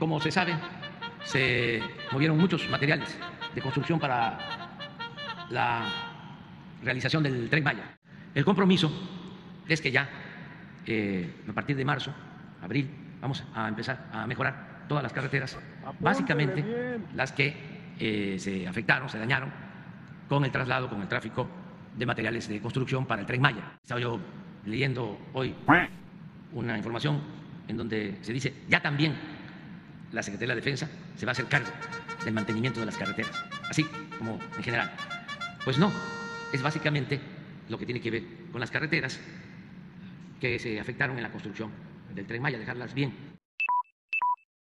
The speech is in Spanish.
como se sabe, se movieron muchos materiales de construcción para la realización del tren Maya. El compromiso es que ya eh, a partir de marzo, abril, vamos a empezar a mejorar todas las carreteras, básicamente las que eh, se afectaron, se dañaron con el traslado, con el tráfico de materiales de construcción para el tren Maya. Estaba yo leyendo hoy una información en donde se dice ya también la Secretaría de la Defensa se va a hacer cargo del mantenimiento de las carreteras, así como en general. Pues no, es básicamente lo que tiene que ver con las carreteras que se afectaron en la construcción del tren Maya, dejarlas bien